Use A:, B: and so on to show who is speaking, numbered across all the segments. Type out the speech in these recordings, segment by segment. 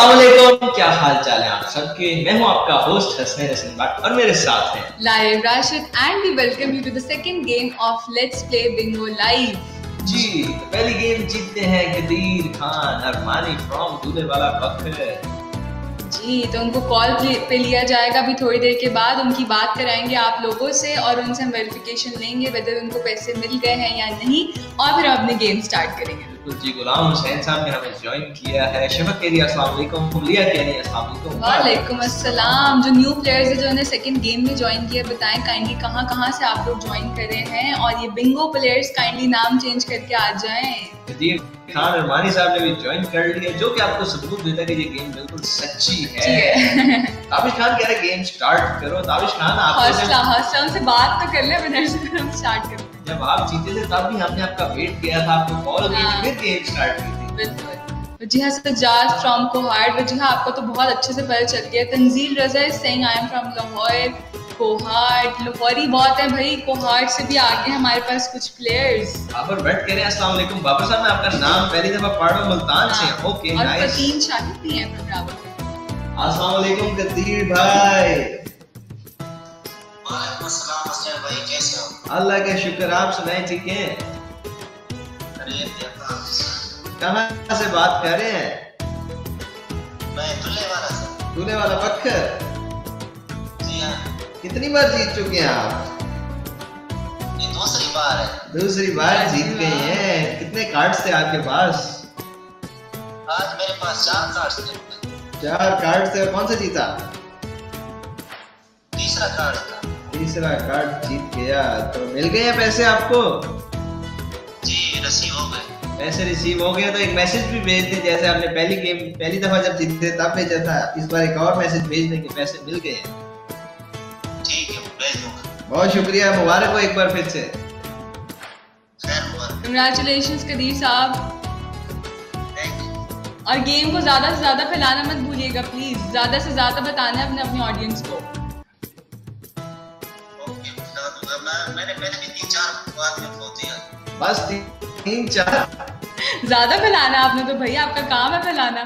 A: अस्सलाम क्या हाल चाल है आप सबके? मैं हूँ आपका होस्ट हसनैन हसन भट्ट और मेरे साथ हैं।
B: Live Rashid and we welcome you to the second game of Let's Play Bingo Live.
A: जी तो पहली गेम जीतते हैं गदीर खान अरमानी फ्रॉम दूल्हे वाला बकर
B: जी तो उनको कॉल पे लिया जाएगा अभी थोड़ी देर के बाद। उनकी बात कराएँगे आप लोगों से और उनसे हम वेरिफिकेशन लेंगे वेदर उनको पैसे मिल गए हैं या नहीं। और फिर अपने गेम स्टार्ट करेंगे।
A: जी गुलाम हुसैन साहब ने हमें ज्वाइन किया है। शफक केरी अस्सलाम वालेकुम। लिया क्या नहीं अस्सलाम वालेकुम।
B: वालेकुम अस्सलाम। जो न्यू प्लेयर्स है जो उन्हें सेकंड गेम में ज्वाइन किया बताएँ काइंडली कहाँ कहाँ से आप लोग ज्वाइन कर रहे हैं? और ये बिंगो प्लेयर्स काइंडली नाम चेंज करके आ जाएँ।
A: गदीर खान अरमानी साहब ने भी ज्वाइन कर लिया जो कि आपको सबूत देता है कि ये गेम बिल्कुल सच्ची है। ताबिश खान कह रहे गेम स्टार्ट करो। ताबिश खान आप
B: हौसला हौसला उनसे बात तो कर ले विनर से हम स्टार्ट करते हैं
A: जब आप जीते थे तब भी हमने आपका वेट किया था आपको कॉल की
B: हाँ।
A: फिर गेम स्टार्ट की थी।
B: जी हाँ सजाज फ्रॉम कोहाट जी हाँ आपको तो बहुत अच्छे से पता चल गया। Tanzeel Raza is saying I am from Lahore Kohat Lahori बहुत है भाई कोहाट से भी आगे हमारे पास कुछ प्लेयर्स
A: बाबर बैठ कह रहे हैं अस्सलाम वालेकुम। बाबर साहब मैं आपका नाम पहली दफ़ा पढ़ रहा हूँ मुल्तान से। ओके
B: और
A: नाइस
B: फतीन शाहिद भी है बराबर।
A: अस्सलाम वालेकुम कदीर भाई।
C: अस्सलाम भाई कैसे हो?
A: अल्लाह का शुक्र आप सुनाए ठीक है? कहाँ से बात कर रहे हैं?
C: मैं दुल्ले वाला से।
A: दूल्हे वाला पत्थर?
C: जी हाँ।
A: कितनी बार जीत चुके हैं आप?
C: ये दूसरी बार है।
A: दूसरी बार जीत गए हैं। कितने कार्ड्स थे आपके पास?
C: आज मेरे पास चार कार्ड थे।
A: चार कार्ड थे कौन सा जीता?
C: तीसरा कार्ड था।
A: तीसरा कार्ड जीत गया तो मिल गए हैं पैसे आपको?
C: जी रिसीव हो गए।
A: पैसे रिसीव हो गए तो एक मैसेज भी भेज दे जैसे आपने पहली गेम पहली दफ़ा जब जीते तब भेजा था। इस बार एक और मैसेज भेज दें कि पैसे मिल गए हैं।
C: ठीक है भेज दूँगा।
A: बहुत शुक्रिया मुबारक हो एक बार फिर से।
B: कंग्रेचुलेशन कदीर साहब। और गेम को ज़्यादा से ज़्यादा फैलाना मत भूलिएगा प्लीज़ ज़्यादा से ज़्यादा बताना है अपने अपनी ऑडियंस को।
C: मैंने पहले भी तीन चार बार में खो दिया।
A: बस तीन चार।
B: ज़्यादा फैलाना आपने तो भैया आपका काम है फैलाना।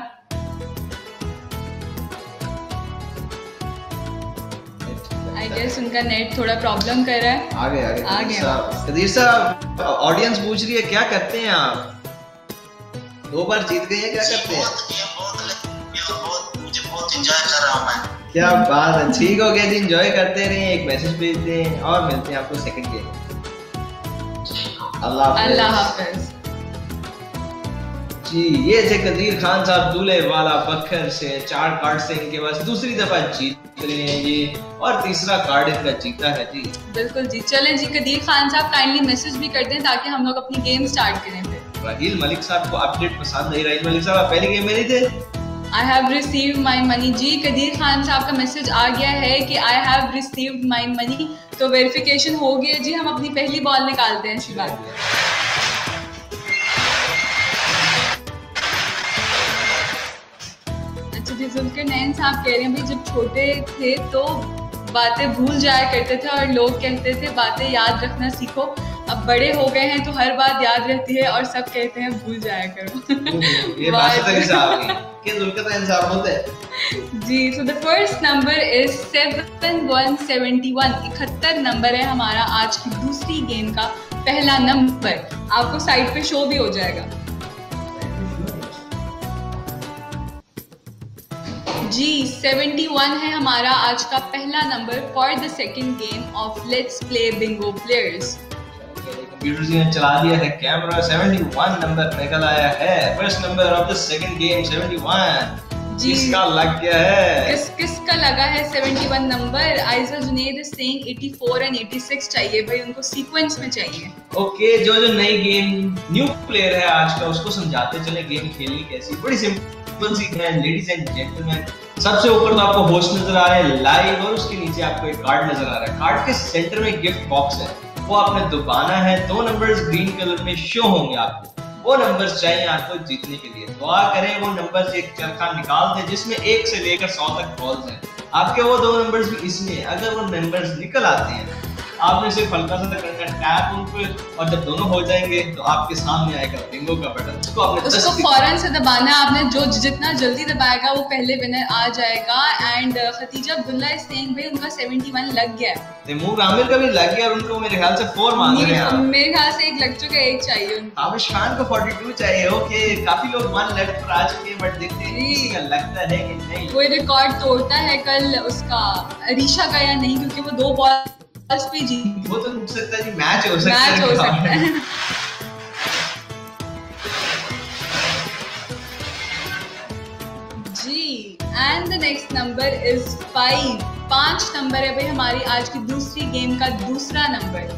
B: आई गेस उनका नेट थोड़ा प्रॉब्लम कर रहा है।
A: आगे आगे।
B: आ
A: कदीर
B: गया।
A: साहब कदीर साहब ऑडियंस पूछ रही है क्या करते हैं आप? दो बार जीत गए हैं क्या करते हैं?
C: बहुत बहुत बहुत मुझे बहुत एंजॉय कर रहा हूँ मैं।
A: क्या बात है। ठीक हो गया जी एंजॉय करते रहिए एक मैसेज भेज दें और मिलते हैं आपको सेकंड गेम अल्लाह
B: अल्लाह हाफिज।
A: जी ये थे कदीर खान साहब दूल्हे वाला बखर से चार कार्ड से इनके पास दूसरी दफ़ा जीत रहे हैं ये और तीसरा कार्ड इनका जीता है जी।
B: बिल्कुल जी चलें जी कदीर खान साहब काइंडली मैसेज भी कर दें ताकि हम लोग अपनी गेम स्टार्ट करें फिर।
A: राहील मलिक साहब को अपडेट पसंद नहीं राहील मलिक साहब आप पहली गेम में नहीं थे?
B: I have receive my money जी, कदीर खान साहब का मैसेज आ गया है कि I have receive my money तो वेरिफिकेशन हो गया। जी, हम अपनी पहली बॉल निकालते हैं बात अच्छा जी, जुल्कर नैन साहब कह रहे हैं, भाई, जब छोटे थे तो बातें भूल जाया करते थे और लोग कहते थे, बातें याद रखना सीखो। अब बड़े हो गए हैं तो हर बात याद रहती है और सब कहते हैं भूल जाया करो।
A: ये बात तो
B: जी so the first number is seven one seventy one इकहत्तर नंबर है हमारा आज की दूसरी गेम का पहला नंबर आपको साइड पे शो भी हो जाएगा। जी 71 है हमारा आज का पहला number for the second game of let's play bingo players
A: computer जी ने चला दिया है कैमरा 71 नंबर निकल आया है। First number of the second game 71
B: जी।
A: इसका लग गया है।
B: किस किसका लगा है 71 number Aiza Junaid is saying 84 and 86 चाहिए भाई उनको सीक्वेंस में चाहिए।
A: ओके जो जो नई गेम न्यू प्लेयर है आज का उसको समझाते चले गेम खेलनी कैसी। बड़ी सिंपल सी है लेडीज़ एंड जेंटलमैन सबसे ऊपर तो आपको होस्ट नज़र आ रहा है लाइव और उसके नीचे आपको एक कार्ड नज़र आ रहा है। कार्ड के सेंटर में गिफ्ट बॉक्स है। वो आपने दबाना है, दो नंबर्स ग्रीन कलर में शो होंगे आपको। वो नंबर्स चाहिए आपको जीतने के लिए। दुआ करें वो नंबर्स एक चरखा निकाल दें, जिसमें एक से लेकर सौ तक कॉल्स हैं। आपके वो दो नंबर्स भी इसमें अगर वो नंबर्स निकल आते हैं आपने सिर्फ़ हल्का सा करना टैप उन पे और जब दोनों हो जाएँगे तो आपके सामने आएगा बिंगो का बटन उसको आपने
B: उसको फ़ौरन से दबाना है। आपने जो जितना जल्दी दबाएगा वो पहले विनर आ जाएगा। And Khatija Abdullah is saying भाई उनका 71 लग गया है.
A: तैमूर आमिर का भी लग गया और उनको मेरे ख्याल से फोर मांग रहे हैं
B: मेरे ख्याल से एक लग चुका है एक चाहिए उनको।
A: आमिश खान को 42 चाहिए ओके काफ़ी लोग वन लेफ़्ट पर आ चुके हैं बट देखते हैं किसी का लगता है कि नहीं।
B: कोई रिकॉर्ड तोड़ता है कल उसका अरीशा का या नहीं क्योंकि वो दो बॉल्स पे जीत
A: वो तो हो सकता है जी मैच हो सकता
B: मैच
A: हो
B: सकता है। जी and the next number is five पाँच नंबर है भाई हमारी आज की दूसरी गेम का दूसरा नंबर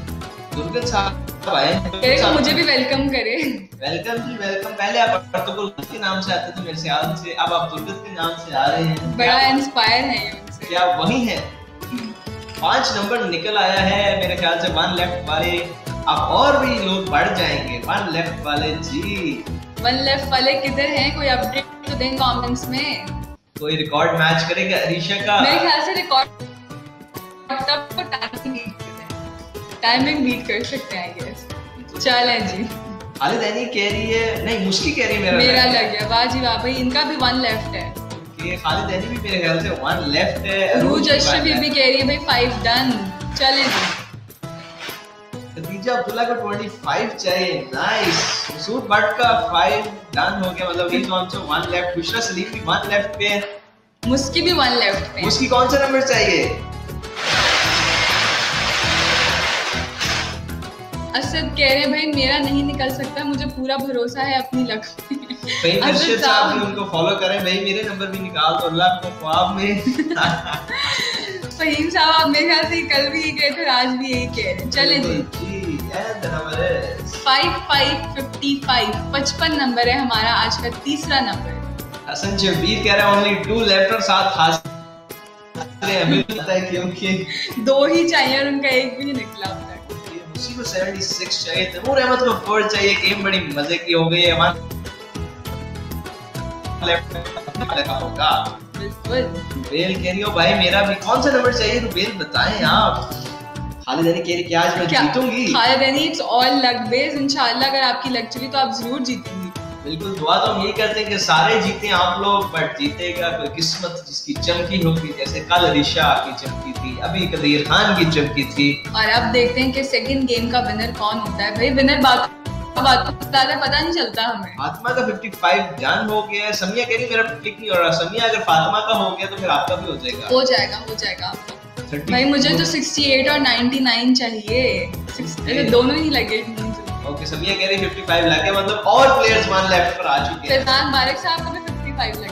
A: दुर्गत साहब।
B: करेगा मुझे भी वेलकम करे।
A: वेलकम जी वेलकम पहले आप पर्तुगल के नाम से आते थे मेरे ख्याल से। अब आप दुर्गत के नाम से आ रहे हैं।
B: बड़ा इंस्पायर है
A: क्या वही है? पाँच नंबर निकल आया है मेरे ख्याल से वन लेफ़्ट वाले। अब और भी लोग बढ़ जाएँगे। वन लेफ़्ट वाले जी।
B: वन लेफ़्ट वाले किधर हैं? कोई अपडेट तो दें कमेंट्स में?
A: कोई रिकॉर्ड मैच करेगा अरीशा का?
B: मेरे ख्याल से रिकॉर्ड तब तो टाइमिंग बीट कर सकते हैं गेस चलें जी।
A: खालिद कह रही है नहीं मुश्किल कह रही है मेरा
B: मेरा लग गया। वाह जी वाह भाई इनका भी वन लेफ़्ट है।
A: कि खालिद ऐनी भी मेरे ख्याल से वन लेफ़्ट है।
B: रूज अशरफी भी कह रही है भाई फाइव डन चलें
A: खदीजा अब्दुल्ला को 25 चाहिए। नाइस मसूद भट्ट का 5 डन हो गया। मतलब is on so one left Bushra Salim भी वन लेफ़्ट पे है।
B: मुस्की भी वन लेफ़्ट पे है।
A: कौन सा नंबर चाहिए?
B: असद कह रहे हैं भाई मेरा नहीं निकल सकता। मुझे पूरा भरोसा है अपनी लक
A: उनको फॉलो करें भाई मेरे नंबर भी निकाल दो अल्लाह को ख्वाब में।
B: फहीम साहब आप मेरे ख्याल से कल भी कहे थे आज भी यही कह रहे हैं जी
A: जी
B: फाइव फाइव फिफ्टी फाइव पचपन नंबर है हमारा आज का तीसरा नंबर
A: हसन शबीर कह रहा है ओनली टू लेफ़्ट और है। क्योंकि
B: दो ही चाहिए और उनका एक भी निकला
A: उसी को 76 चाहिए। तैमूर अहमद को फोर चाहिए गेम बड़ी मज़े की हो गई है हमारा लेफ़्ट होगा रुबेल कह रही हो भाई मेरा भी कौन सा नंबर चाहिए? रुबेल बताएँ आप। खालिद अली कह रही कि आज मैं जीतूँगी?
B: Khalid Ali it's all luck इंशाल्लाह अगर आपकी लक चली तो आप ज़रूर जीतेंगी।
A: बिल्कुल दुआ तो हम यही करते हैं कि सारे जीते आप लोग बट जीतेगा कोई किस्मत जिसकी चमकी होगी जैसे कल रिशा की चमकी थी अभी कदीर खान की चमकी थी।
B: और अब देखते हैं कि सेकंड गेम का विनर कौन होता है। भाई विनर बात पता नहीं चलता हमें।
A: फातिमा का 55 डन हो गया है समिया कह रही मेरा क्लिक नहीं हो रहा। समिया अगर फातिमा का हो गया तो फिर आपका भी हो जाएगा।
B: हो जाएगा हो जाएगा। भाई मुझे तो 68 और 99 चाहिए। दोनों ही लगे
A: ओके समिया कह रही 55 लग मतलब और प्लेयर्स वन लेफ़्ट पर आ चुके हैं।
B: फैजान बारिक साहब को भी 55 लग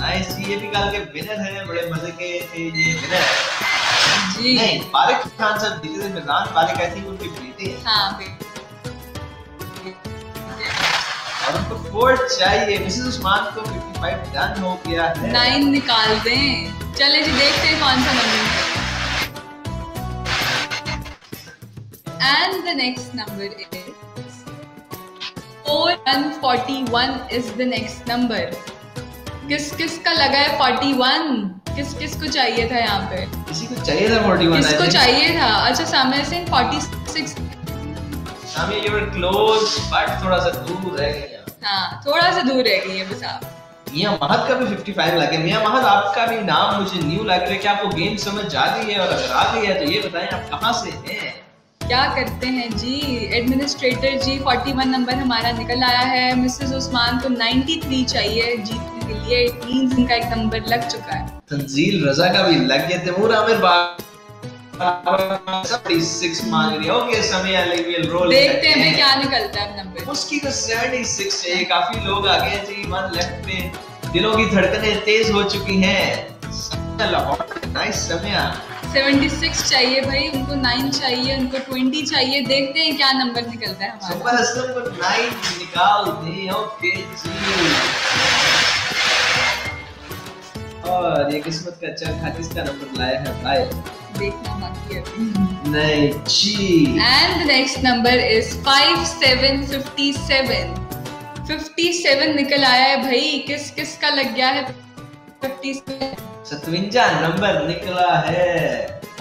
A: नाइस ये भी कल के विनर हैं बड़े मज़े के थे ये विनर
B: जी।
A: नहीं बारिक खान साहब जीते थे मिजान बारिक आई थिंक उनके बेटे हैं।
B: हाँ भाई
A: और उनको फोर चाहिए। मिसेस उस्मान को 55 डन हो गया है।
B: नाइन निकाल दें। चले जी देखते हैं कौन सा number and the next number is 4141 is the next number किस किस का लगा है 41 किस किस को चाहिए था यहाँ पे?
A: किसी को चाहिए था 41
B: किसको चाहिए था? अच्छा सामने से 46
A: यू क्लोज बट थोड़ा सा दूर रह गई
B: हाँ, थोड़ा सा दूर रह गई है बस आप।
A: का भी 55 आपका भी नाम मुझे न्यू लग रहा। है क्या आपको गेम समझ जा रही है? और अगर आ गई है तो ये बताएँ आप से हैं?
B: क्या करते हैं? जी एडमिनिस्ट्रेटर जी 41 नंबर हमारा निकल आया है। मिसेस उस्मान तो को 93 चाहिए जीतने के लिए। इनका एक नंबर लग चुका है।
A: तंजील रजा का भी लग गया। तैमूर आमिर बाग। ओके समय विल रोल
B: देखते हैं क्या निकलता है नंबर
A: तो है काफ़ी लोग हैं जी वन लेफ़्ट दिलों की धड़कनें तेज हो चुकी हैं। नाइस समय
B: 76 चाहिए भाई उनको 9 चाहिए उनको 20 चाहिए। देखते हैं क्या नंबर निकलता है हमारा।
A: सुपर को 9 निकाल ओके जी। और ये किस्मत का अच्छा नंबर लाया है भाई
B: देखना बाकी है
A: नहीं जी
B: And the next number is 5757. 57 निकल आया है भाई किस किस का लग गया है 57
A: सतवंजा नंबर निकला है।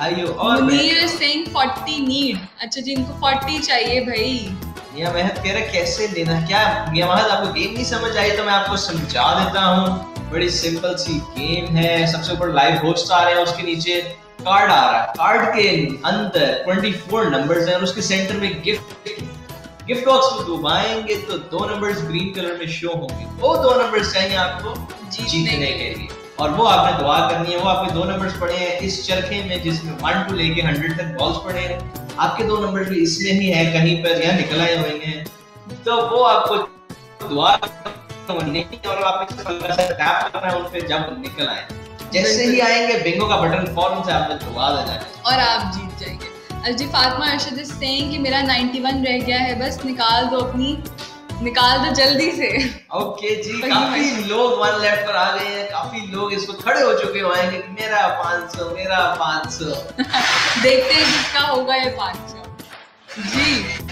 A: आइयो और
B: मुनीर इज़ सेइंग 40 नीड अच्छा जी इनको 40 चाहिए भाई।
A: मियाँ कह रहे कैसे लेना क्या मियाँ महत आपको गेम नहीं समझ आई तो मैं आपको समझा देता हूँ। बड़ी सिंपल सी गेम है। सबसे ऊपर लाइव होस्ट आ रहे हैं उसके नीचे। कार्ड आ रहा है। कार्ड के अंदर 24 नंबर्स हैं और उसके सेंटर में गिफ्ट गिफ्ट बॉक्स में डुबाएँगे तो दो नंबर्स ग्रीन कलर में शो होंगे। वो दो नंबर्स चाहिए आपको जीतने के लिए। और वो आपने दुआ करनी है वो आपके दो नंबर्स पड़े हैं इस चरखे में जिसमें वन टू लेके हंड्रेड तक बॉल्स पड़े हैं। आपके दो नंबर भी इसमें ही है कहीं पर यहाँ निकल आए हुए हैं। तो वो आपको दुआ करनी और आप टैप करना है उन पे जब निकल आए। जैसे ही आएँगे बिंगो का बटन फ़ौरन से आपने दबा देना है
B: और आप जीत जाएँगे। अजी फातिमा अरशद इज़ सेइंग कि मेरा 91 रह गया है बस निकाल दो अपनी निकाल दो जल्दी से।
A: ओके जी काफ़ी लोग वन लेफ़्ट पर आ गए हैं काफ़ी लोग इसको खड़े हो चुके होंगे कि मेरा 500 मेरा 500
B: देखते हैं किसका होगा ये 500 जी।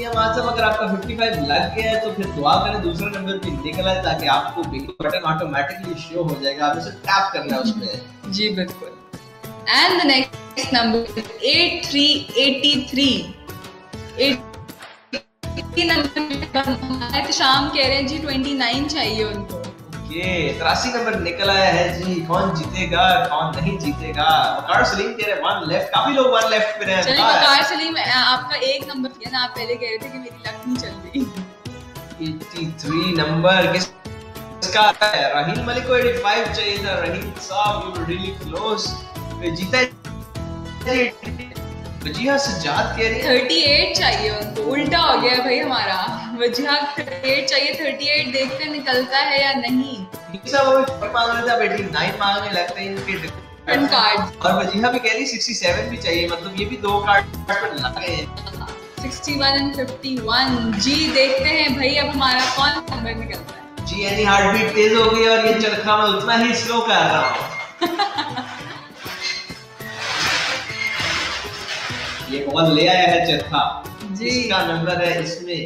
A: जी मियाँ माजम अगर आपका 55 लग गया है तो फिर दुआ करें दूसरे नंबर पे निकल आए ताकि आपको बिंगो बटन ऑटोमेटिकली शो हो जाएगा। आप इसे टैप करना है उस पे।
B: जी, बिल्कुल। And the next number 8383 80 number Sham कह रहे हैं, जी 29 चाहिए उनको।
A: ओके तिरासी नंबर निकल आया है। जी कौन जीतेगा कौन नहीं जीतेगा? वकार सलीम कह रहे वन लेफ़्ट काफ़ी लोग वन लेफ़्ट पे रहे
B: चलिए वकार सलीम आपका एक नंबर किया ना आप पहले कह रहे थे कि मेरी लक नहीं चल रही।
A: 83 नंबर किस इसका है? रहीम मलिक को 85 चाहिए था। रहीम साहब यू वर रियली क्लोज जीता वजीहा सज्जाद कह रही है।
B: 38 चाहिए उनको। उल्टा हो गया भाई हमारा। वजीहा 38 चाहिए 38 देखते निकलता है या नहीं?
A: सब मांग रहे थे अब 89 मांगने लगते हैं इनके
B: डिफरेंट कार्ड
A: और वजीहा भी कह रही 67 भी चाहिए मतलब ये भी दो कार्ड पर लगे हैं।
B: 61 एंड 51 जी देखते हैं भाई अब हमारा कौन नंबर निकलता है?
A: जी यानी हार्ट बीट तेज हो गई और ये चरखा मैं उतना ही स्लो कर रहा हूँ। ये बॉल ले आया है चरखा? इसका नंबर है इसमें।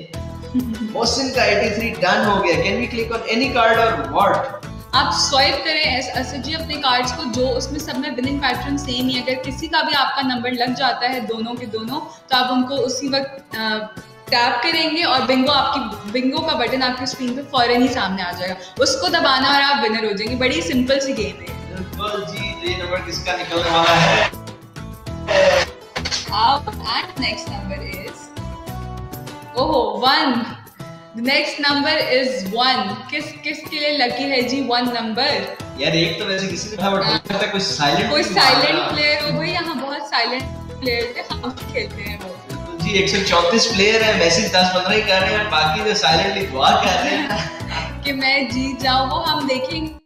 A: मोहसिन का 83 डन हो गया। Can we click on any card और व्हाट
B: आप स्वाइप करें असद जी अपने कार्ड्स को जो उसमें सब में विनिंग पैटर्न सेम ही अगर किसी का भी आपका नंबर लग जाता है दोनों के दोनों तो आप उनको उसी वक्त टैप करेंगे और बिंगो आपकी बिंगो का बटन आपकी स्क्रीन पे फ़ौरन ही सामने आ जाएगा। उसको दबाना और आप विनर हो जाएँगे। बड़ी सिंपल सी गेम है।
A: जी नंबर किसका निकलने वाला है?
B: Up and next number is oh one. The next number is one. किस किस के लिए लकी है जी वन नंबर
A: यार एक तो वैसे किसी ने कहा बट मुझे लगता है कोई साइलेंट
B: कोई साइलेंट प्लेयर हो भाई यहाँ बहुत साइलेंट प्लेयर थे हम खेलते हैं वो।
A: जी 134 प्लेयर है मैसेज 10 15 ही कर रहे हैं बाकी तो साइलेंटली दुआ कर रहे हैं।
B: कि मैं जीत जाऊँ वो हम देखेंगे।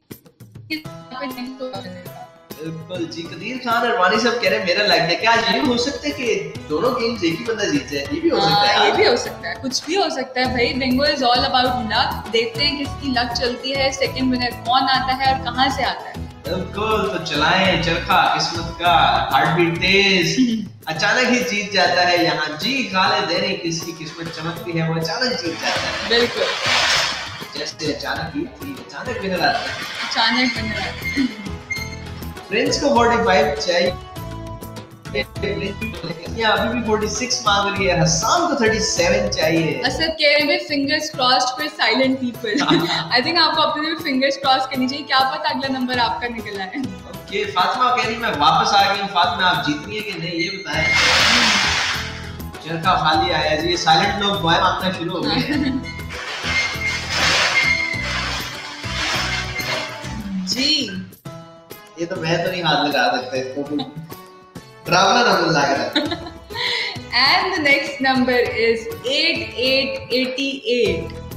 A: बिल्कुल जी। कदीर खान अरमानी साहब कह रहे हैं मेरा लग गया क्या ये हो सकता है कि दोनों गेम्स एक ही बंदा जीत जाए? ये भी हो सकता है।
B: हाँ, ये भी हो सकता है। कुछ भी हो सकता है। भाई bingo is all about luck देखते हैं किसकी लक चलती है। सेकंड विनर कौन आता है और कहाँ से आता है?
A: बिल्कुल तो चलाएँ चरखा किस्मत का हार्ट बीट तेज। अचानक ही जीत जाता है यहाँ। जी खाले देने किसकी किस्मत चमकती है वो अचानक जीत जाता है।
B: बिल्कुल।
A: जैसे अचानक ही अचानक विनर आता है।
B: अचानक विनर आता है।
A: प्रिंस को 45 चाहिए अभी भी 46 मांग रही है। हसान को 37 चाहिए।
B: असद कह रहे हैं fingers crossed for silent people I think आपको अपने लिए फिंगर्स क्रॉस करनी चाहिए। क्या पता अगला नंबर आपका निकला है
A: ओके फातिमा कह रही मैं वापस आ गई फातिमा आप जीतनी है कि नहीं ये बताएँ? चरखा खाली आया जी। साइलेंट लोग दुआएँ मांगना शुरू हो गए।
B: जी।
A: ये तो मैं तो नहीं हाथ लगा सकते इसको ड्रामा नंबर लग रहा है
B: and the next number is 8888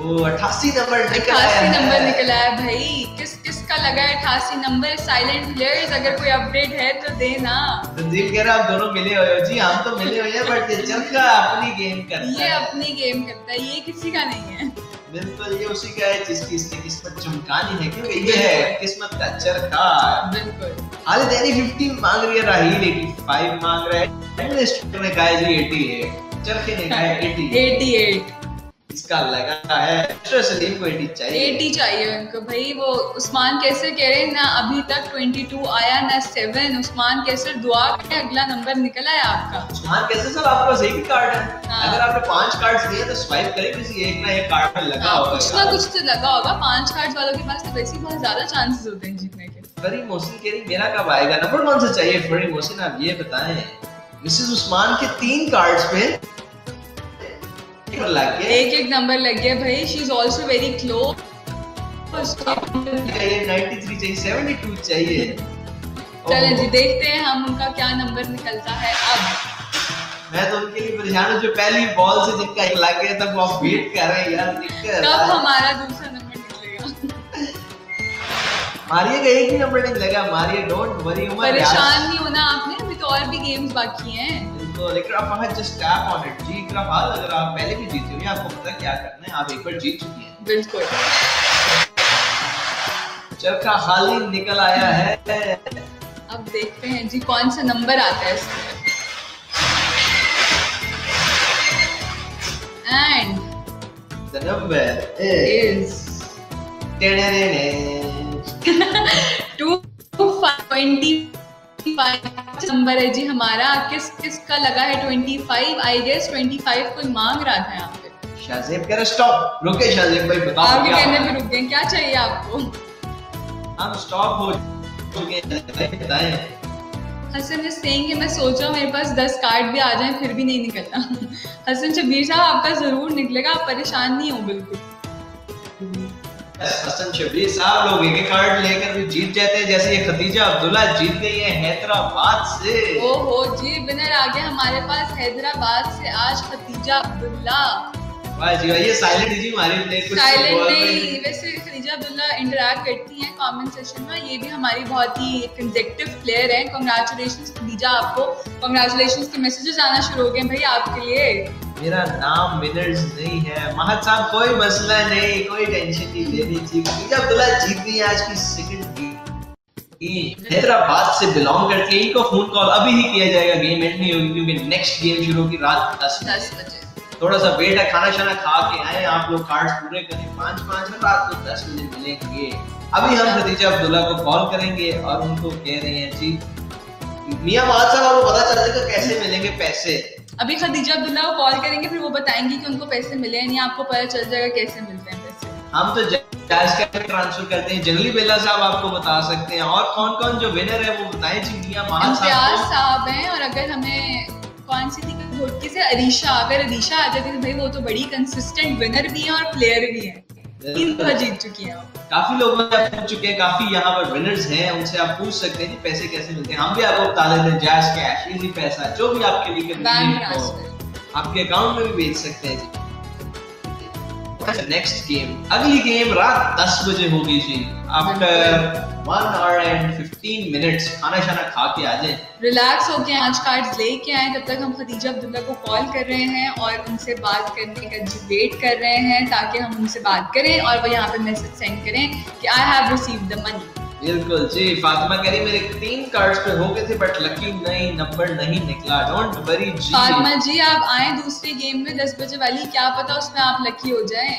A: 88 number है।
B: नंबर निकला है भाई। किस किस का लगा है अठासी नंबर साइलेंट प्लेयर्स अगर कोई अपडेट है तो देना।
A: तंजील कह रहा आप दोनों मिले हुए हो जी हम तो मिले हुए हैं बट ये चरखा अपनी गेम करता
B: ये अपनी गेम करता है ये किसी का नहीं है।
A: बिल्कुल ये उसी का है जिसकी इसकी किस्मत चमकानी है क्योंकि ये है किस्मत का चरखा
B: बिल्कुल।
A: हाल देनी 15 मांग रही है राहील 85 मांग रहा है। एडमिनिस्ट्रेटर ने कहा है जी 88 चरखे ने कहा है 88
B: 88
A: का लगा है। को 80 चाहिए।
B: 80 चाहिए उनको। भाई वो उस्मान कैसे कह रहे हैं ना अभी तक 22 आया ना 7 उस्मान कैसर दुआ करें अगला नंबर निकल आया आपका।
A: उस्मान कैसे सर आपके पास एक ही कार्ड है।
B: हाँ।
A: अगर आपने पाँच कार्ड्स दिए तो स्वाइप करें किसी एक ना एक कार्ड में लगा
B: हाँ,
A: होगा।
B: कुछ ना कुछ तो लगा होगा। पाँच कार्ड वालों के पास तो वैसे ही बहुत ज़्यादा चांसेस होते हैं जीतने के।
A: फरी मोहसिन कह रही मेरा कब आएगा? नंबर कौन सा चाहिए फरी मोहसिन आप ये बताएँ। मिसेस उस्मान के तीन कार्ड्स पे एक लग गया।
B: एक एक नंबर लग गया भाई। She is also very close
A: चाहिए 93 चाहिए 72 चाहिए।
B: चलें जी देखते हैं हम उनका क्या नंबर निकलता है अब।
A: मैं तो उनके लिए परेशान हूँ जो पहली बॉल से जिनका एक लग गया तब वो आप वेट कर रहे हैं यार
B: कब। हमारा दूसरा नंबर निकलेगा।
A: मारिए का एक ही नंबर नहीं लगा मारिए डोंट वरी उमर
B: परेशान नहीं होना आपने अभी तो और भी गेम्स बाकी हैं।
A: तो लेकिन आप वहाँ जस्ट टैप ऑन इट जी हाल अगर आप पहले भी जीते हुए आपको पता है क्या करना है? आप एक बार जीत चुकी हैं।
B: बिल्कुल।
A: चरखा हाल ही निकल आया है।
B: अब देखते हैं जी कौन सा नंबर आता है इसमें? And
A: the number
B: is two twenty number है जी हमारा। किस किस का लगा है twenty five I guess twenty five कोई मांग रहा था यहाँ पे।
A: शाहजेब कह रहा स्टॉप रुके शाहजेब भाई बताओ
B: आगे
A: क्या
B: कहने पे रुक गए क्या चाहिए आपको?
A: हम स्टॉप हो चुके हैं बताएँ।
B: हसन इज़ सेइंग कि मैं सोच रहा हूँ मेरे पास दस कार्ड भी आ जाएँ फिर भी नहीं निकलना हसन शबीर साहब आपका ज़रूर निकलेगा आप परेशान नहीं हो बिल्कुल।
A: हसन शबीर साहब लोग एक कार्ड लेकर भी जीत जाते हैं जैसे ये खदीजा अब्दुल्ला जीत गई है हैदराबाद से।
B: ओ हो जी विनर आ गया हमारे पास हैदराबाद से आज खतीजा अब्दुल्ला।
A: वाह जी ये साइलेंट जी हमारी कुछ
B: साइलेंट नहीं वैसे खदीजा अब्दुल्ला इंटरेक्ट करती हैं कमेंट सेशन में ये भी हमारी बहुत ही कंजेक्टिव प्लेयर है। कांग्रेचुलेशंस खदीजा आपको। कांग्रेचुलेशंस के मैसेजेस आना शुरू हो गए भाई आपके लिए।
A: मेरा नाम विनर्स नहीं है। महत साहब कोई मसला नहीं कोई टेंशन नहीं लेनी चाहिए अब्दुल्ला जीत गई आज की सेकंड गेम हैदराबाद से बिलोंग करती है इनको फ़ोन कॉल अभी ही किया जाएगा गेम एंड नहीं होगी क्योंकि नेक्स्ट गेम शुरू होगी रात दस बजे। थोड़ा सा वेट है खाना शाना खा के आए आप लोग कार्ड्स पूरे करें। पाँच पाँच में रात को दस बजे मिलेंगे। अभी हम खदीजा अब्दुल्ला को कॉल करेंगे और उनको कह रहे हैं जी मियाँ महाज साहब आपको पता चल जाएगा कैसे मिलेंगे पैसे?
B: अभी खदीजा अब्दुल्ला को कॉल करेंगे फिर वो बताएँगे कि उनको पैसे मिले हैं नहीं आपको पता चल जाएगा कैसे मिलते हैं पैसे।
A: हम तो कैश कैश ट्रांसफ़र करते हैं। जंगली बेला साहब आपको बता सकते हैं। और कौन कौन जो विनर है वो बताए
B: महान
A: साहब
B: साहब हैं और अगर हमें कौन सी थी घोटकी से अरीशा अगर अरीशा आ जाती तो भाई वो तो बड़ी कंसिस्टेंट विनर भी है और प्लेयर भी हैं। तीन जीत चुकी हैं
A: काफ़ी लोग पूछ चुके हैं काफ़ी यहाँ पर विनर्स हैं उनसे आप पूछ सकते हैं कि पैसे कैसे मिलते हैं। हम भी आपको बता देते हैं जैश कैश इजी पैसा जो भी आपके लिए आपके अकाउंट में भी भेज सकते हैं जी। नेक्स्ट गेम अगली गेम रात 10 बजे होगी जी। आफ्टर 1 आवर एंड 15 मिनट्स खाना शाना खा के आ जाए।
B: रिलैक्स होके आज कार्ड्स लेके आए तक हम खदीजा अब्दुल्ला को कॉल कर रहे हैं और उनसे बात करने का जी वेट कर रहे हैं, ताकि हम उनसे बात करें और वो यहाँ पे मैसेज सेंड करें कि I have receive the money
A: बिल्कुल जी फातिमा कह रही मेरे तीन कार्ड्स पे हो गए थे बट लकी नहीं नंबर नहीं निकला। डोंट वरी जी।
B: फातिमा जी आप आए दूसरे गेम में दस बजे वाली क्या पता उसमें आप लकी हो जाएँ?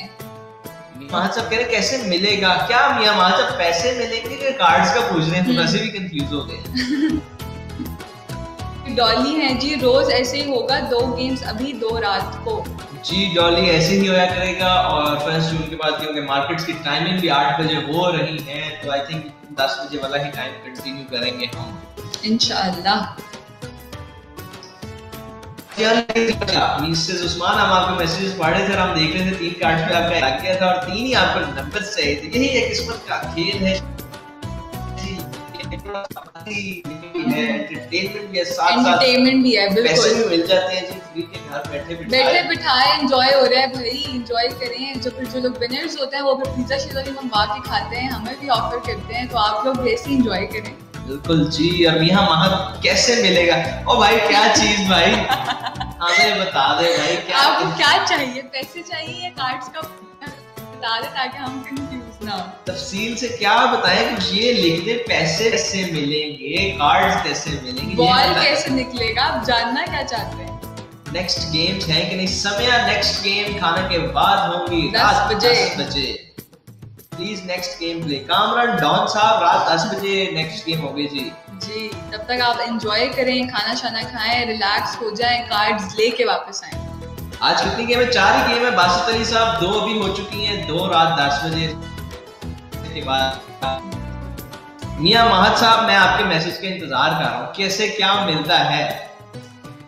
A: महाज साहब कह रहे कैसे मिलेगा? क्या मियाँ महाज साहब पैसे मिलेंगे कि कार्ड्स का पूछ रहे हैं? तो वैसे भी कंफ्यूज हो गए।
B: डॉली है। जी रोज ऐसे ही होगा दो गेम्स अभी दो रात को।
A: जी डॉली ऐसे ही होया करेगा और फ़र्स्ट जून के बाद क्योंकि मार्केट्स की टाइमिंग भी आठ बजे हो रही है तो आई थिंक दस बजे वाला ही टाइम कंटिन्यू करेंगे हम। मिसेस उस्मान हम आपके मैसेजेस पढ़ रहे थे हम देख रहे थे तीन कार्ड्स पे आपका लग गया था और तीन ही आपको नंबर सही थे। यही एक किस्मत का खेल है एंटरटेनमेंट भी है साथ साथ
B: एंटरटेनमेंट भी है बिल्कुल।
A: पैसे भी मिल जाते हैं जी फ्री के घर बैठे
B: बैठे बिठाए एंजॉय हो रहा है भाई एंजॉय करें जो फिर जो लोग विनर्स होते हैं वो फिर पिज्जा शिजा भी मंगवा के खाते हैं हमें भी ऑफ़र करते हैं तो आप लोग वैसे एंजॉय करें।
A: बिल्कुल जी और यहाँ वहाँ कैसे मिलेगा? ओ भाई क्या चीज़ भाई? हमें बता दे भाई क्या
B: आपको क्या चाहिए? पैसे चाहिए या कार्ड्स का? बता दे ताकि हम हो
A: तफसील से क्या बताएँ कुछ ये लिख दे पैसे कैसे मिलेंगे कार्ड्स कैसे मिलेंगे
B: बॉल कैसे निकलेगा आप जानना क्या चाहते हैं?
A: नेक्स्ट गेम्स हैं कि नहीं? समय नेक्स्ट गेम खाने के बाद होंगी
B: दस
A: रात
B: बजे।
A: बजे। Please next game play Kamran Don साहब रात दस बजे नेक्स्ट गेम होगी जी।
B: जी तब तक आप एंजॉय करें खाना शाना खाएँ रिलैक्स हो जाएँ कार्ड्स लेके वापस आएँ।
A: आज कितनी गेम है? चार ही गेम है। बासित अली साहब दो अभी हो चुकी हैं दो रात दस बजे। बाद मियाँ महत साहब मैं आपके मैसेज का इंतज़ार कर रहा हूँ कैसे क्या मिलता है?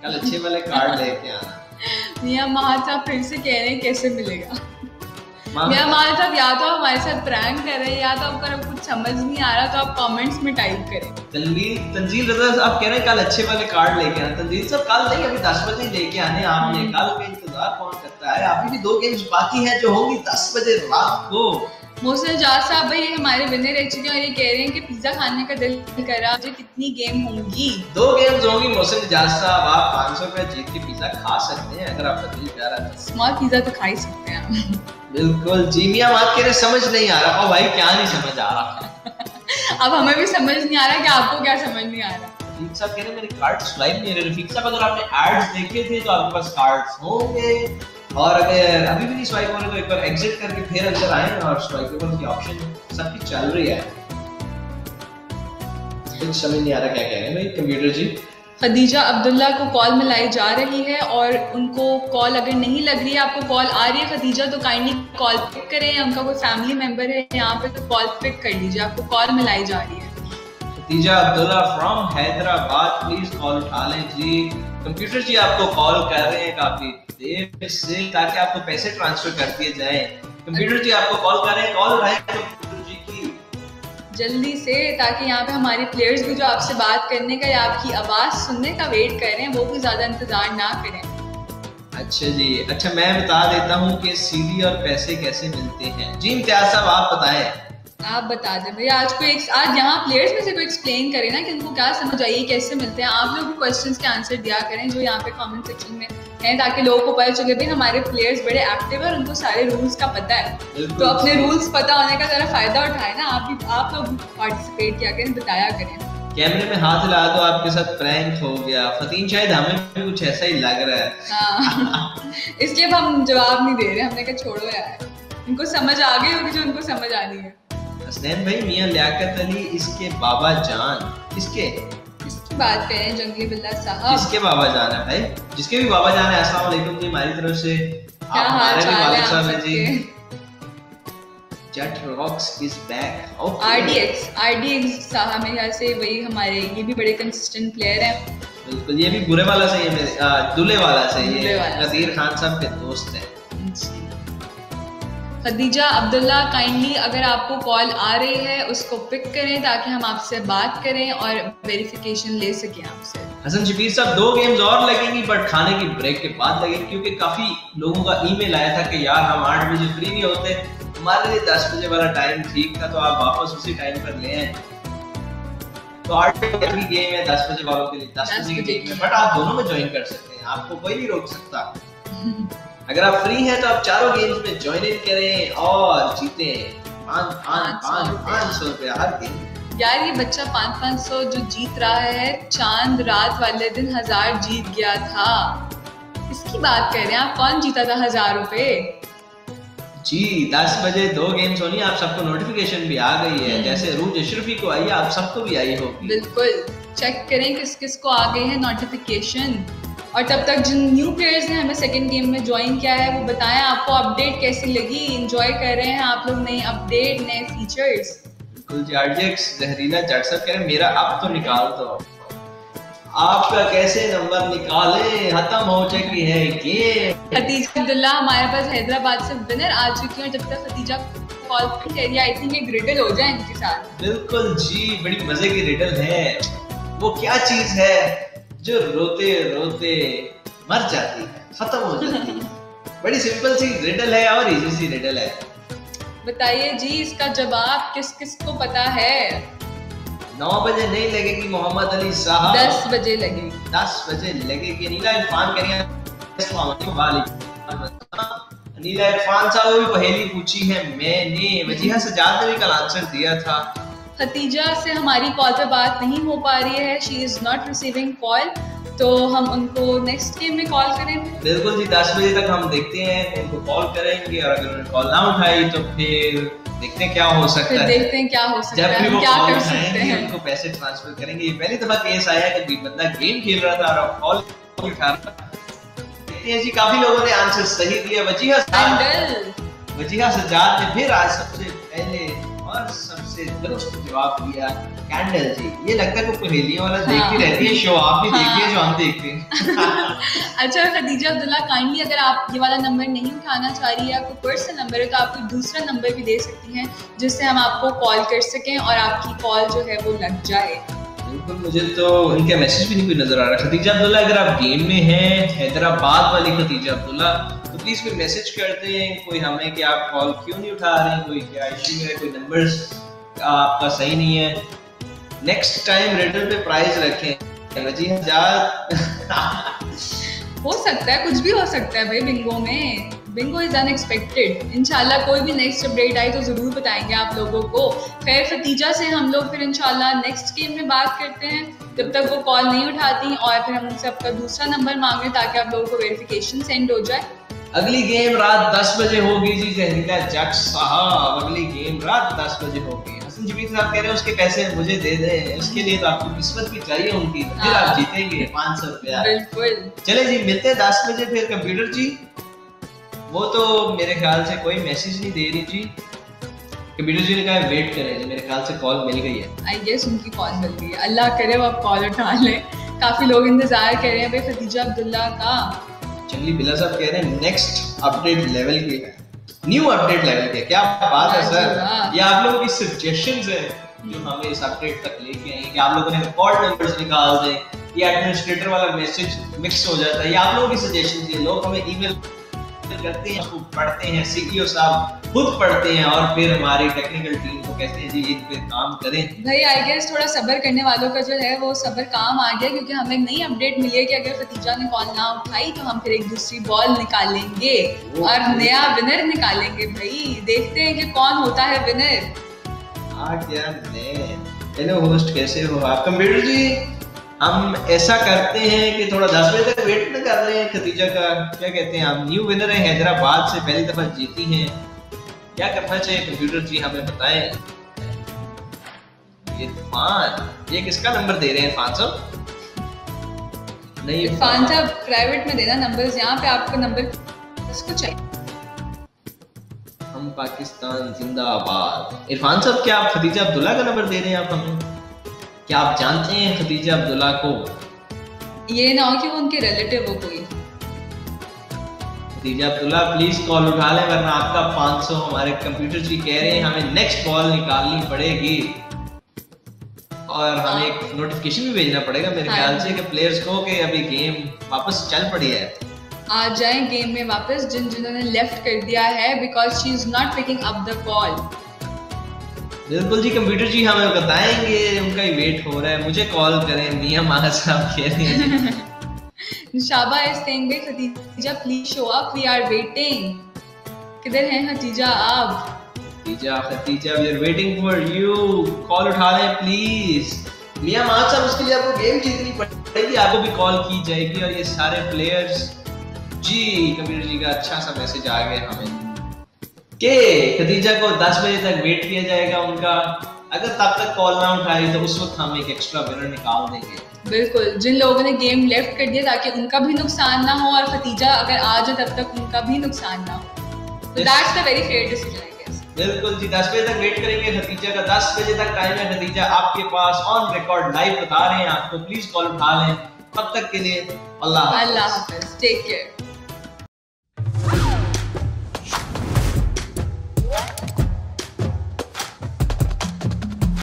A: कल अच्छे वाले कार्ड लेके आना।
B: मियाँ महाज साहब फिर से कह रहे हैं कैसे मिलेगा। मियाँ महाज साहब या तो आप हमारे साथ प्रैंक कर रहे हैं या तो आपको कुछ समझ नहीं आ रहा तो आप कमेंट्स में टाइप करें।
A: तनवीर तंजील रजा साहब कह रहे हैं कल अच्छे वाले कार्ड लेके आना। तंजील साहब कल नहीं अभी दस बजे लेके आने आपने। कल का इंतज़ार कौन करता है? अभी भी दो गेम्स बाकी है जो होंगी दस बजे रात को।
B: मोहसिन जाज साहब भाई ये हमारे विनर रह चुके हैं और ये कह रहे हैं कि पिज्जा खाने का दिल कर रहा। मुझे कितनी गेम होंगी?
A: दो गेम्स होंगी मोहसिन इजाज साहब आप पाँच सौ रुपए जीत के पिज्जा खा सकते हैं अगर आपका दिल प्यारा है तो।
B: स्मॉल पिज्जा तो खा ही सकते हैं
A: बिल्कुल जी मियाँ बात कह रहे समझ नहीं आ रहा। ओ भाई क्या नहीं समझ आ रहा?
B: अब हमें भी समझ नहीं आ रहा कि आपको क्या समझ नहीं आ रहा।
A: रफीक साहब कह रहे मेरे कार्ड स्वाइप नहीं रहे। रफीक साहब अगर आपने एड्स देखे थे तो आपके पास कार्ड्स होंगे। और अगर अभी भी नहीं स्वाइप हो रहे तो एक बार एग्जिट करके फिर अंदर आए और स्वाइपेबल की ऑप्शन सबकी चल रही है। कुछ समझ नहीं आ रहा क्या कह रहे हैं भाई कंप्यूटर जी।
B: खदीजा अब्दुल्ला को कॉल मिलाई जा रही है और उनको कॉल अगर नहीं लग रही है आपको कॉल आ रही है खदीजा तो काइंडली कॉल पिक करें उनका कोई फैमिली मेंबर है यहाँ पे तो कॉल पिक कर लीजिए आपको कॉल मिलाई जा रही है।
A: Khatija Abdullah from Hyderabad please call उठा लें जी। कंप्यूटर जी आपको कॉल कर रहे हैं काफ़ी देर से ताकि आपको पैसे ट्रांसफ़र कर दिए जाएँ। कंप्यूटर जी आपको कॉल कर रहे हैं कॉल उठाएँ कंप्यूटर जी की।
B: जल्दी से ताकि यहाँ पे हमारे प्लेयर्स भी जो आपसे बात करने का या आपकी आवाज़ सुनने का वेट कर रहे हैं वो भी ज़्यादा इंतज़ार ना करें।
A: अच्छा जी अच्छा मैं बता देता हूँ कि सीडी और पैसे कैसे मिलते हैं। जी इम्तियाज़ साहब आप बताएँ।
B: आप बता दें। भैया आज को एक आज यहाँ प्लेयर्स में से कोई एक्सप्लेन करें ना कि उनको क्या समझ आई कैसे मिलते हैं। आप लोग भी क्वेश्चंस के आंसर दिया करें जो यहाँ पे कमेंट सेक्शन में हैं ताकि लोगों को पता चले भी हमारे प्लेयर्स बड़े एक्टिव है और उनको सारे रूल्स का पता है। तो अपने रूल्स पता होने का जरा फ़ायदा उठाए ना। आप भी आप लोग पार्टिसिपेट किया करें बताया करें।
A: कैमरे में हाथ हिला दो आपके साथ प्रैंक हो गया। फतीन शायद हमें भी कुछ ऐसा ही लग रहा है।
B: हाँ। इसलिए हम जवाब नहीं दे रहे हमने कहा छोड़ो यार। इनको समझ आ गई होगी जो उनको समझ आनी है।
A: हसनैन भाई मियाँ लियाकत अली इसके बाबा जान किसके
B: इसकी बात करें जंगली बिल्ला साहब।
A: किसके बाबा जान है भाई जिसके भी बाबा जान है अस्सलाम वालेकुम जी हमारी तरफ़ से। आप हमारे भी वालिद साहब हैं जी Jatt rocks is back
B: RDX RDX साहब मेरे ख्याल से वही हमारे ये भी बड़े कंसिस्टेंट प्लेयर हैं।
A: बिल्कुल ये भी बुरे वाला से ये दूल्हे वाला से ये
B: दूल्हे
A: नदीर खान साहब के दोस्त हैं।
B: खदीजा अब्दुल्ला काइंडली अगर आपको कॉल आ रही है उसको पिक करें ताकि हम आपसे बात करें और वेरिफिकेशन ले सकें आपसे।
A: हसन शबीर साहब दो गेम्स और लगेंगी बट खाने की ब्रेक के बाद लगेंगी क्योंकि काफ़ी लोगों का ईमेल आया था कि यार हम आठ बजे फ्री नहीं होते। हमारे लिए दस बजे वाला टाइम ठीक था तो आप वापस उसी टाइम पर ले आए। तो आठ बजे की गेम है दस बजे वालों के लिए दस बजे की गेम है बट आप दोनों में ज्वाइन कर सकते हैं आपको कोई नहीं रोक सकता। अगर आप फ्री हैं तो आप चारों गेम्स में ज्वाइन इन करें और जीते पाँच पाँच पाँच पाँच सौ रुपया हर गेम
B: यार ये बच्चा पाँच पाँच सौ जो जीत रहा है चाँद रात वाले दिन हज़ार जीत गया था। इसकी बात कर रहे हैं आप कौन जीता था हज़ार रुपए?
A: जी दस बजे दो गेम्स होनी आप सबको नोटिफिकेशन भी आ गई है।
B: हम्म।
A: जैसे रूज अशरफी को आई है आप सबको भी आई होगी।
B: बिल्कुल। चेक करें किस किस को आ गई है नोटिफिकेशन और तब तक जिन न्यू प्लेयर्स ने हमें सेकंड गेम में ज्वाइन किया है वो बताएँ आपको अपडेट कैसी लगी? एंजॉय कर रहे हैं आप लोग नए अपडेट नए फीचर्स
A: बिल्कुल जी आरजेक्स जहरीला जट सब कह रहे मेरा अब तो निकाल दो। आपका कैसे नंबर निकाले? खत्म हो चुकी है गेम
B: खतीजा अब्दुल्ला हमारे पास हैदराबाद से विनर आ चुकी है जब तक खतीजा कॉल करिए आई थिंक एक रिडल हो जाए इनके साथ।
A: बिल्कुल जी बड़ी मज़े की रिडल है। वो क्या चीज़ है? जो रोते रोते मर जाती है खत्म हो जाती है। बड़ी सिंपल सी रिडल है और इजी सी रिडल है।
B: बताइए जी इसका जवाब किस किस को पता है?
A: नौ बजे नहीं लगेगी मोहम्मद अली साहब।
B: दस बजे लगेगी।
A: दस बजे लगेगी। नीला इरफान करिए नीला इरफान साहब भी पहेली पूछी है मैंने वजीहा सजाद ने भी कल आंसर दिया था।
B: खतीजा से हमारी कॉल पे बात नहीं हो पा रही है। She is not receiving call तो हम उनको नेक्स्ट गेम में कॉल करेंगे
A: बिल्कुल जी दस बजे तक हम देखते हैं उनको कॉल करेंगे और अगर उन्होंने कॉल ना उठाई तो फिर देखते हैं क्या हो सकता
B: फिर
A: है।
B: देखते हैं क्या हो सकता है। हम क्या कर सकते हैं।
A: उनको पैसे ट्रांसफ़र करेंगे। ये पहली दफ़ा केस आया है कि बंदा गेम खेल रहा था और कॉल उठा रहा। था जी काफ़ी लोगों ने आंसर सही दिया वजीहा वजीहा सज्जाद ने फिर आज सबसे पहले और सबसे दुरुस्त जवाब दिया कैंडल जी ये लगता है वो पहेलियों वाला देखती
B: हाँ।
A: रहती है शो आप भी
B: हाँ।
A: देखिए जो हम देखते हैं
B: अच्छा खदीजा अब्दुल्ला काइंडली अगर आप ये वाला नंबर नहीं उठाना चाह रही है आपको पर्सनल नंबर है तो आप कोई दूसरा नंबर भी दे सकती हैं जिससे हम आपको कॉल कर सकें और आपकी कॉल जो है वो लग जाए
A: बिल्कुल मुझे तो इनका मैसेज भी नहीं कोई नज़र आ रहा खतीजा अब्दुल्ला अगर आप गेम में हैं हैदराबाद वाली खतीजा अब्दुल्ला प्लीज़ कोई मैसेज करते हैं, कोई हमें कि आप कॉल क्यों नहीं उठा रहे हैं, कोई क्या इशू है, कोई नंबर्स आपका सही नहीं है। नेक्स्ट टाइम रेडर पे प्राइस रखें। जी, हज़ार।
B: हो सकता है, कुछ भी हो सकता है भाई बिंगो में। बिंगो इज़ अनएक्सपेक्टेड इंशाल्लाह कोई भी नेक्स्ट अपडेट आई तो ज़रूर बताएँगे आप लोगों को। खैर फतीजा से हम लोग फिर इंशाल्लाह नेक्स्ट गेम में बात करते हैं। जब तक वो कॉल नहीं उठाती और फिर हम उनसे आपका दूसरा नंबर मांगे ताकि आप लोगों को वेरिफिकेशन सेंड हो जाए।
A: अगली गेम रात 10 बजे होगी जी जहरीला जज साहब। अगली गेम रात 10 बजे होगी। हसन जमीर साहब कह रहे हैं उसके पैसे मुझे दे दे। उसके लिए तो आपको किस्मत भी चाहिए उनकी फिर
B: हाँ।
A: आप जीतेंगे 500 रुपया।
B: बिल्कुल।
A: चले जी मिलते हैं दस बजे फिर कंप्यूटर जी। वो तो मेरे ख्याल से कोई मैसेज नहीं दे रही जी। कंप्यूटर जी ने कहा वेट करें जी मेरे ख्याल से कॉल मिल गई है।
B: आई गेस उनकी कॉल मिल गई है। अल्लाह करे वो आप कॉल उठा लें। काफ़ी लोग इंतज़ार कर रहे हैं भाई खदीजा अब्दुल्ला का
A: चंगली बिला साहब कह रहे हैं नेक्स्ट अपडेट लेवल की है। न्यू अपडेट लेवल की है। क्या बात है सर ये आप लोगों की सजेशंस है जो हमें इस अपडेट तक लेके आए कि आप लोगों ने रिकॉर्ड नंबर्स निकाल दें या एडमिनिस्ट्रेटर वाला मैसेज मिक्स हो जाता है। ये आप लोगों की सजेशन है। लोग हमें ईमेल करते हैं उसको पढ़ते हैं। सीईओ साहब खुद पढ़ते हैं और फिर हमारी टेक्निकल टीम को कहते हैं जी इन पे काम करें।
B: भाई आई गेस थोड़ा सब्र करने वालों का जो है वो सब्र काम आ गया क्योंकि हमें नई अपडेट मिली है कि अगर खतीजा ने कॉल ना उठाई तो हम फिर एक दूसरी बॉल निकालेंगे और नया विनर निकालेंगे भाई। देखते हैं कि कौन होता है विनर
A: हेलो होस्ट कैसे हो आप? कंप्यूटर जी हम ऐसा करते हैं कि थोड़ा दस बजे तक वेट न कर रहे हैं खतीजा का। क्या कहते हैं आप न्यू विनर है हैदराबाद से पहली दफ़ा जीती हैं। क्या करना चाहिए? कंप्यूटर जी हमें बताएँ। इरफान ये किसका नंबर दे रहे हैं इरफान साहब? नहीं
B: इरफान साहब प्राइवेट में देना नंबर्स यहाँ पे आपको नंबर किसको चाहिए।
A: हम पाकिस्तान जिंदाबाद। इरफान साहब क्या आप खदीजा अब्दुल्ला का नंबर दे रहे हैं आप हमें? क्या आप जानते हैं खदीजा अब्दुल्ला को?
B: ये ना हो कि वो उनके रिलेटिव हो कोई।
A: खदीजा अब्दुल्ला प्लीज़ कॉल उठा लें वरना आपका 500 हमारे कंप्यूटर जी कह रहे हैं हमें नेक्स्ट बॉल निकालनी पड़ेगी। और हमें एक नोटिफिकेशन भी भेजना पड़ेगा मेरे
B: हाँ।
A: ख्याल से कि प्लेयर्स को कि अभी गेम वापस चल पड़ी है।
B: आ जाए गेम में वापस जिन जिन्होंने लेफ़्ट कर दिया है because she is not picking up the call
A: बिल्कुल जी कंप्यूटर जी हमें बताएँगे उनका ही वेट हो रहा है मुझे कॉल करें मियाँ माहा साहब कह रहे हैं।
B: शाबा is saying bay Khadija please show up we are waiting किधर हैं खदीजा आप?
A: Khadija Khadija we are waiting for you call उठा लें प्लीज़ मियाँ माहा साहब उसके लिए आपको गेम जीतनी पड़ेगी। आपको भी कॉल की जाएगी और ये सारे प्लेयर्स जी कंप्यूटर जी का अच्छा सा मैसेज आ गया हमें। के, खदीजा को 10 बजे तक वेट किया जाएगा उनका। अगर तब तक कॉल ना उठाई तो उस वक्त हम एक एक्स्ट्रा विनर निकाल देंगे।
B: बिल्कुल जिन लोगों ने गेम लेफ़्ट कर दिया ताकि उनका भी नुकसान ना हो और भतीजा अगर आ जाए तब तक उनका भी नुकसान ना हो। तो that's the very fair decision
A: बिल्कुल जी 10 बजे तक वेट करेंगे खतीजा का। 10 बजे तक टाइम है खतीजा आपके पास ऑन रिकॉर्ड लाइव बता रहे हैं आपको। प्लीज़ कॉल उठा लें। तब तक के लिए अल्लाह
B: अल्लाह हाफिज। Take care